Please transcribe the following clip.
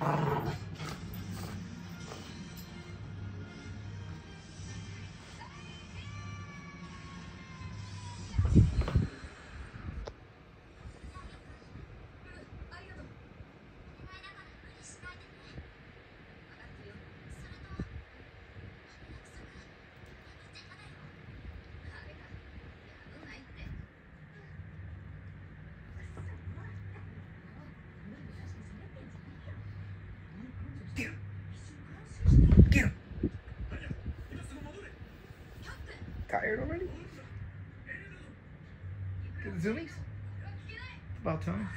Bye. Tired already? The zoomies? It's about time.